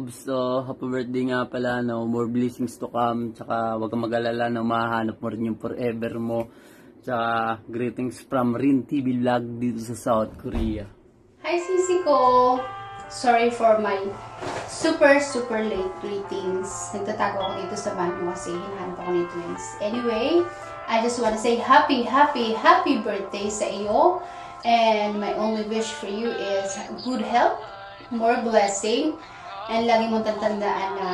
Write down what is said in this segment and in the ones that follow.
Jobs. So, happy birthday nga pala, no? More blessings to come. Tsaka, wag kang mag-alala, no? Mahanap mo rin yung forever mo. Tsaka, greetings from Rin TV Vlog dito sa South Korea. Hi, sisi ko! Sorry for my super, super late greetings. Nagtatago ako dito sa banyo kasi hinahanap ako ni twins. Anyway, I just want to say happy, happy, happy birthday sa iyo. And my only wish for you is good health, more blessing, and lagi mong tatandaan na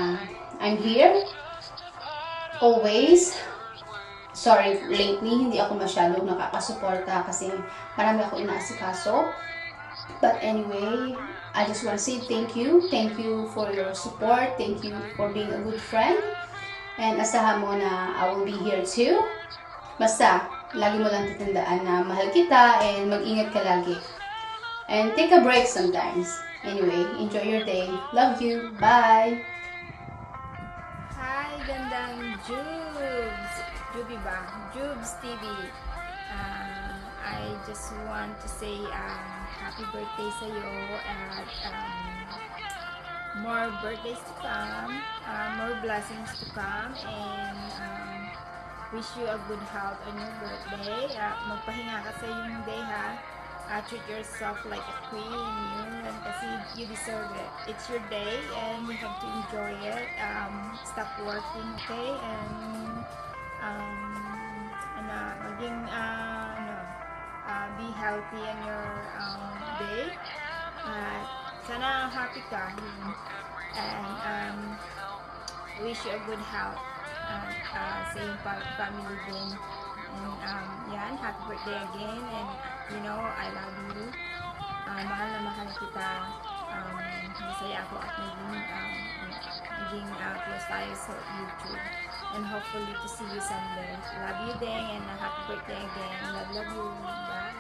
I'm here. Always. Sorry, lately, hindi ako masyadong nakakasuporta kasi marami ako inaasikaso. But anyway, I just want to say thank you. Thank you for your support. Thank you for being a good friend. And asahan mo na I will be here too. Basta, lagi mo lang tatandaan na mahal kita and mag-ingat ka lagi. And take a break sometimes. Anyway, enjoy your day. Love you. Bye! Hi, gandang Jubes! Juby ba? Jubes TV. Um, I just want to say um, happy birthday sa iyo at um, more birthdays to come, uh, more blessings to come, and um, wish you a good health on your birthday. Uh, magpahinga ka sa iyong day ha. Uh, treat yourself like a queen. Yun, kasi you deserve it. It's your day and you have to enjoy it. Um, stop working, okay? And um, ano, maging uh, ano, uh, be healthy in your um, day. Uh, sana happy ka. And um, wish you a good health. At uh, sa family din. And um, yan, happy birthday again. And you know, I love you. Uh, mahal na mahal kita. Um, masaya ako at naging, um, naging uh, close tayo sa YouTube. And hopefully to see you someday. Love you, Deng, and uh, happy birthday again. Love, love you. Bye.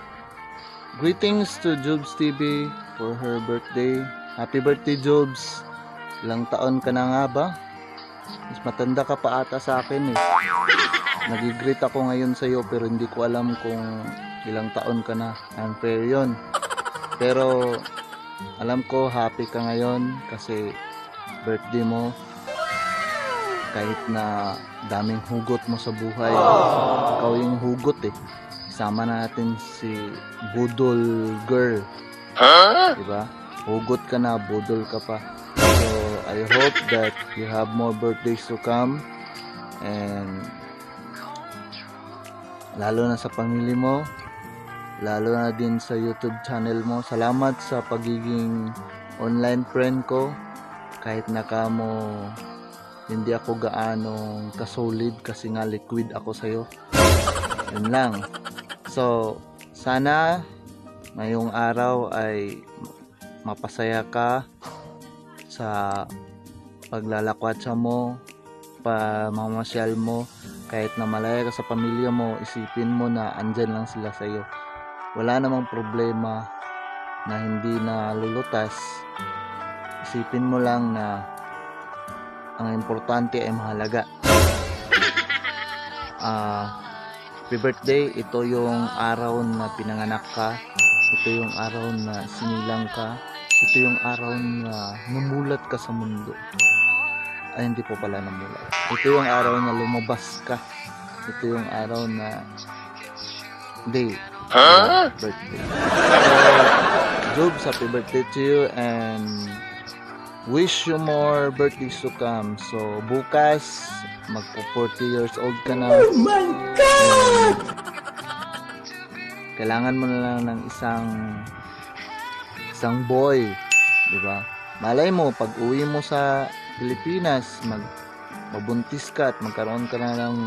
Greetings to Jobs TV for her birthday. Happy birthday, Jobs. Ilang taon ka na nga ba? Mas matanda ka pa ata sa akin eh. Nagigreet ako ngayon sa iyo pero hindi ko alam kung ilang taon ka na. Unfair yon. Pero alam ko happy ka ngayon kasi birthday mo. Kahit na daming hugot mo sa buhay. Ikaw yung hugot eh. Isama natin si Budol Girl. Diba? Hugot ka na, budol ka pa. So, I hope that you have more birthdays to come. And lalo na sa pamilya mo, lalo na din sa YouTube channel mo. Salamat sa pagiging online friend ko. Kahit naka mo hindi ako gaanong kasolid kasi nga liquid ako sa'yo. Yun lang. So, sana ngayong araw ay mapasaya ka sa paglalakwatsa mo, pamamasyal mo, kahit na malaya ka sa pamilya mo, isipin mo na andyan lang sila sa iyo. Wala namang problema na hindi na lulutas. Isipin mo lang na ang importante ay mahalaga. Ah, happy birthday. Ito yung araw na pinanganak ka. Ito yung araw na sinilang ka. Ito yung araw na namulat ka sa mundo. Ay, hindi po pala namulat. Ito yung araw na lumabas ka. Ito yung araw na day. Birthday. So, Jobs, happy birthday to you and wish you more birthdays to come. So, bukas, magpo 40 years old ka na. Oh my God! Kailangan mo na lang ng isang isang boy, di ba? Malay mo, pag uwi mo sa Pilipinas, mag mabuntis ka at magkaroon ka na ng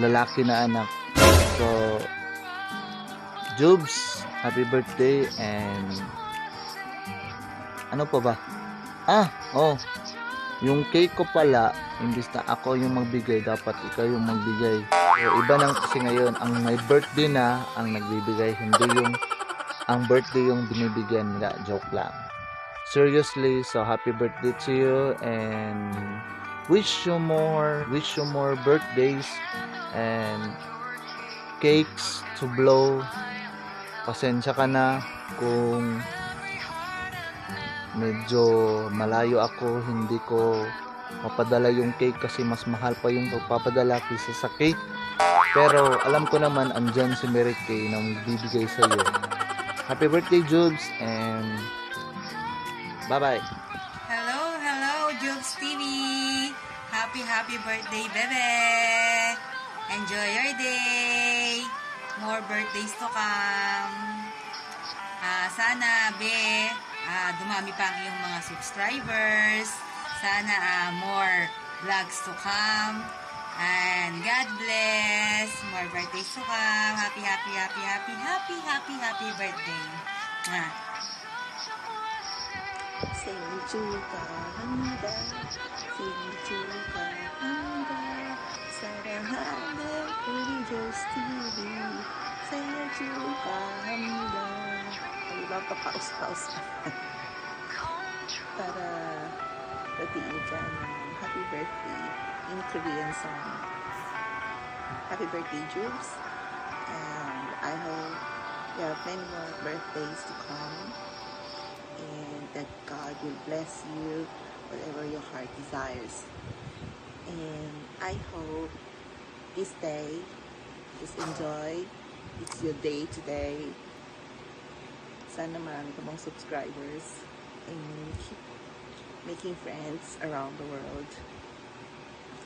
lalaki na anak. So, Jobs, happy birthday and ano pa ba? Ah, oh. Yung cake ko pala, imbis na ako yung magbigay, dapat ikaw yung magbigay. So, iba nang kasi ngayon, ang may birthday na, ang nagbibigay, hindi yung ang birthday yung binibigyan nila. Joke lang. Seriously, so happy birthday to you and wish you more, wish you more birthdays and cakes to blow. Pasensya ka na kung medyo malayo ako, hindi ko mapadala yung cake kasi mas mahal pa yung pagpapadala kaysa sa cake. Pero alam ko naman andyan si Mary Kay na magbibigay sa iyo. Happy birthday, Jubes, and bye-bye. Hello, hello, Jobs TV! Happy, happy birthday, bebe! Enjoy your day! More birthdays to come! Ah, sana, be, ah, dumami pa ang iyong mga subscribers. Sana ah, more vlogs to come. And God bless! More birthdays to come. Happy, happy, happy, happy, happy, happy, happy birthday! Ah. 생일 축하합니다. 생일 축하합니다. 사랑하는 angels TV sa'yo Julia ano ba papaus-paus para batiin dyan happy birthday in Korean song happy birthday Jules and I hope you have many more birthdays to come. And that God will bless you whatever your heart desires and I hope this day, just enjoy. It's your day today. Sana marami ka mga subscribers and keep making friends around the world.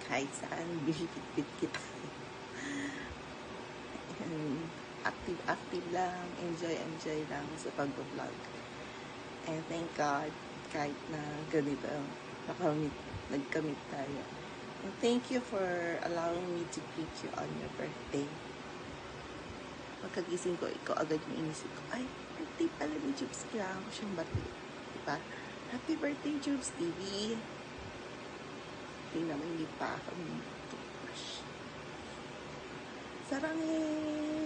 Kahit saan, bishikit-bit kita. Active-active lang, enjoy-enjoy lang sa pag-vlog. And thank God, kahit na ganito, nakamit, nagkamit tayo. And thank you for allowing me to greet you on your birthday. Pagkagising ko, ikaw agad yung inisip ko, ay, birthday pala ni Jubes, kailangan ko siyang birthday. Diba? Happy birthday, Jubes TV! Tingnan mo, hindi pa ako toothbrush. Sarangin!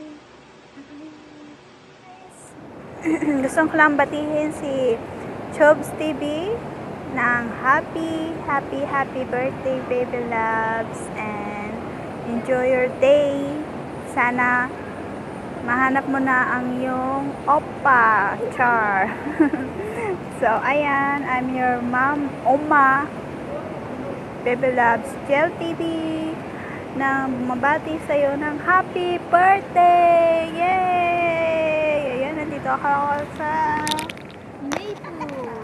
gusto ko lang batiin si Chobs TV ng happy, happy, happy birthday, baby loves, and enjoy your day. Sana mahanap mo na ang iyong oppa, char. so, ayan, I'm your mom, Oma, baby loves, Gel TV, na mabati sa'yo ng happy birthday! Yay! Ayan, nandito ako sa Maple.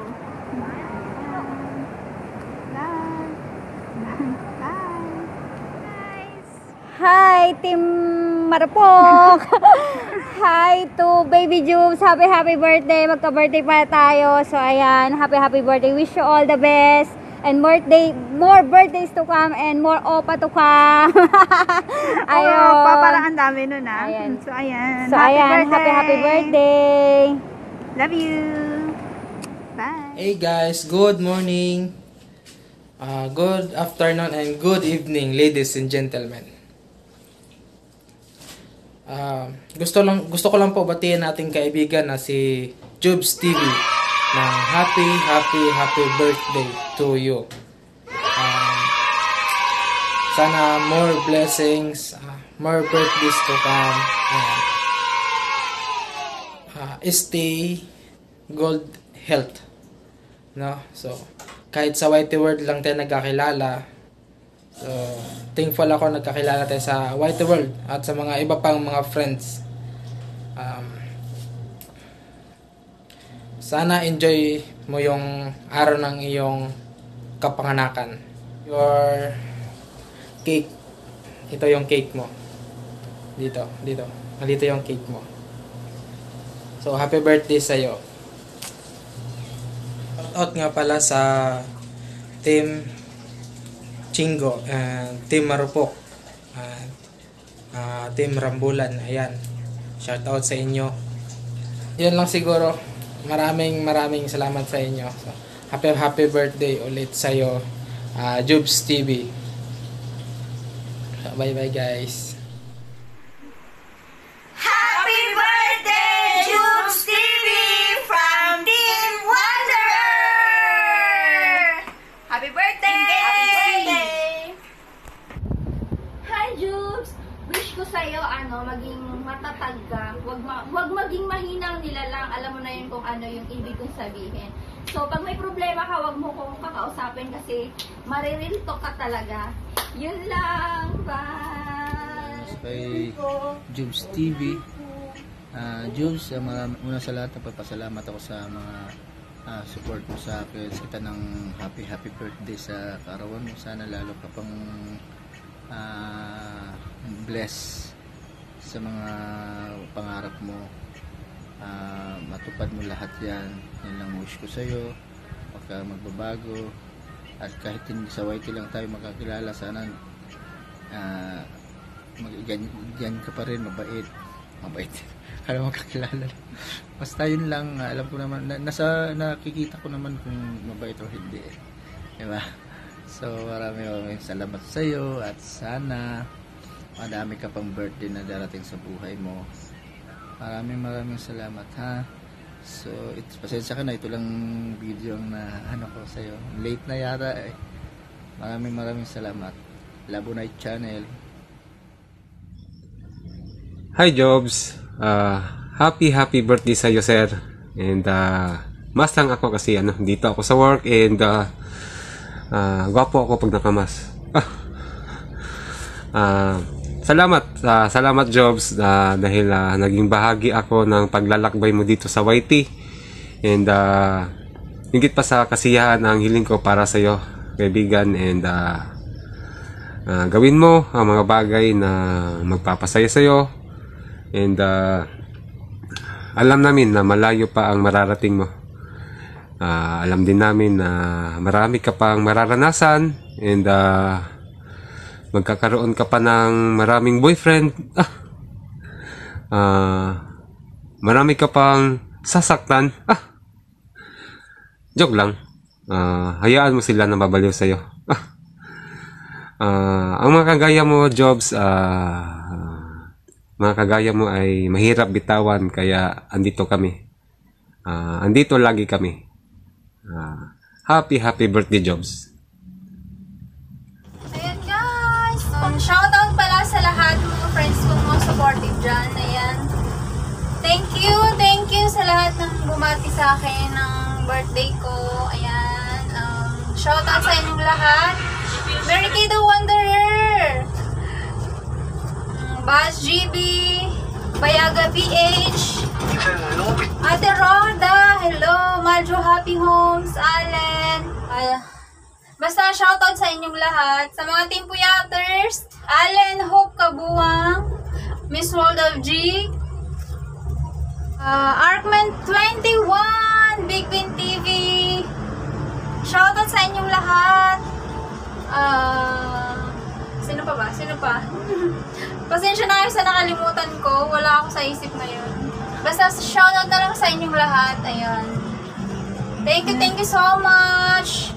Bye! Bye! Guys! Hi, Team Marupok! Hi to Baby Jubes! Happy, happy birthday! Magka-birthday pa tayo. So, ayan. Happy, happy birthday. Wish you all the best. And more day, more birthdays to come and more opa to come. Ayun. Oh, pa, parang ang dami nun ah. Ayan. So, ayan. So, ayan. Happy, happy birthday. Love you! Bye! Hey guys, good morning. Uh, good afternoon and good evening, ladies and gentlemen. Uh, gusto lang gusto ko lang po batiin nating kaibigan na si Jubes TV ng happy happy happy birthday to you. Um, sana more blessings, uh, more birthdays to come. And, uh, stay good health. No? So, kahit sa Whitey World lang tayo nagkakilala, so, thankful ako nagkakilala tayo sa Whitey World at sa mga iba pang mga friends. Um, sana enjoy mo yung araw ng iyong kapanganakan. Your cake. Ito yung cake mo. Dito, dito. Dito yung cake mo. So, happy birthday sa'yo. Shoutout nga pala sa Team Chingo, and Team Marupok, and ah, Team Rambulan. Ayan. Shoutout sa inyo. Yun lang siguro. Maraming maraming salamat sa inyo. So, happy happy birthday ulit sa'yo, uh, Jubes TV. So, bye bye guys. Happy birthday, Jubes TV from Team Wanderer! Happy birthday! Happy birthday! Hi, Jubes! Wish ko sa'yo, ano, maging matatag ka. Wag, ma- wag maging mahinang nilalang. Alam mo na yun kung ano yung ibig kong sabihin. So, pag may problema ka, wag mo kong kakausapin kasi mariril talk ka talaga. Yun lang. Bye! kay Jubes TV. Ah, Jubes, uh, una sa lahat, napapasalamat ako sa mga ah, support mo sa akin. Kita ng happy happy birthday sa kaarawan mo. Sana lalo ka pang ah, bless sa mga pangarap mo. Ah, matupad mo lahat yan. Yan lang wish ko sa'yo. Huwag ka magbabago. At kahit hindi sa YT lang tayo makakilala, sana ah, mag yan, yan ka pa rin mabait mabait kala mo kakilala basta yun lang ah, alam ko naman na, nasa nakikita ko naman kung mabait o hindi eh. diba so marami maraming salamat sa iyo at sana madami ka pang birthday na darating sa buhay mo. Maraming maraming salamat ha? So it's pasensya ka na ito lang video na ano ko sa iyo late na yata eh. Maraming maraming salamat. Labo Night Channel. Hi Jobs, uh, happy happy birthday sa iyo sir. And uh, mas lang ako kasi ano, dito ako sa work and uh, uh, gwapo ako pag nakamas. Uh, salamat, uh, salamat Jobs uh, dahil uh, naging bahagi ako ng paglalakbay mo dito sa YT. And uh, higit pa sa kasiyahan ang hiling ko para sa iyo, kaibigan and uh, uh, gawin mo ang mga bagay na magpapasaya sa iyo And uh, alam namin na malayo pa ang mararating mo. Uh, alam din namin na marami ka pang mararanasan and uh, magkakaroon ka pa ng maraming boyfriend. Ah, uh, marami ka pang sasaktan. Ah, joke lang. Uh, hayaan mo sila na mabaliw sa'yo. Ah, uh, ang mga kagaya mo, jobs, uh, mga kagaya mo ay mahirap bitawan kaya andito kami. Uh, andito lagi kami. Uh, happy happy birthday jobs. Ayan guys! Um, shoutout pala sa lahat mga friends ko mga supportive dyan. Ayan. Thank you, thank you sa lahat ng bumati sa akin ng birthday ko. Ayan. Um, shoutout sa inyong lahat. Mary Kay the Wanderer! Buzz GB, Bayaga BH, Ate Rhoda, hello, Madro Happy Homes, Allen, uh, basta shoutout sa inyong lahat, sa mga Team Puyaters, Allen, Hope Kabuwang, Miss World of G, uh, Arkman 21, Big Pin TV, shoutout sa inyong lahat, uh, sino pa ba? Sino pa? Pasensya na kayo sa nakalimutan ko. Wala ako sa isip ngayon. Basta shoutout na lang sa inyong lahat. Ayan. Thank you, thank you so much.